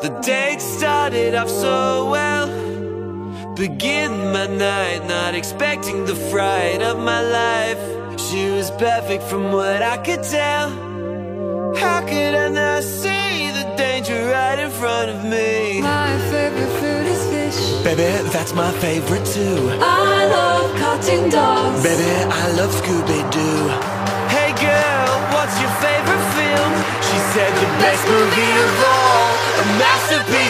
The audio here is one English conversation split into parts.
The date started off so well Begin my night Not expecting the fright of my life She was perfect from what I could tell How could I not see the danger right in front of me? My favorite food is fish. Baby, that's my favorite too I love cutting dogs. Baby, I love Scooby-Doo Hey girl, what's your favorite film? She said the best movie of all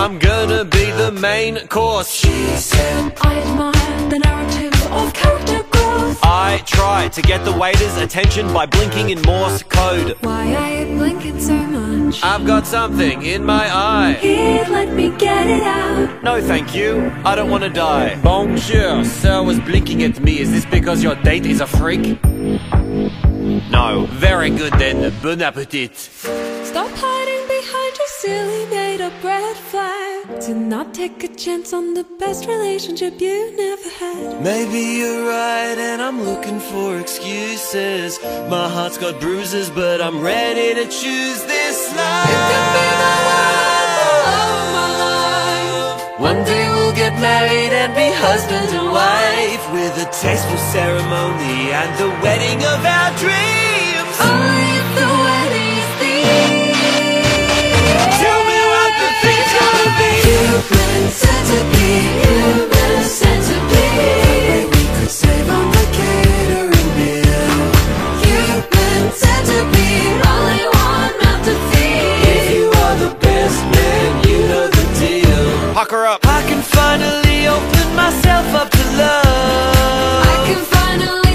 I'm gonna be the main course. She said I admire the narrative of character growth. I try to get the waiter's attention by blinking in Morse code. Why I hate blinking so much. I've got something in my eye. Here, let me get it out. No thank you, I don't wanna die. Bonjour, sir was blinking at me. Is this because your date is a freak? No, very good then, bon appetit up red flag. Do not take a chance on the best relationship you never had. Maybe you're right and I'm looking for excuses My heart's got bruises but I'm ready to choose this life You can be world, the love of my life. One day we'll get married and be husband and wife With a tasteful ceremony and the wedding of our dreams fuck her up. I can finally open myself up to love. I can finally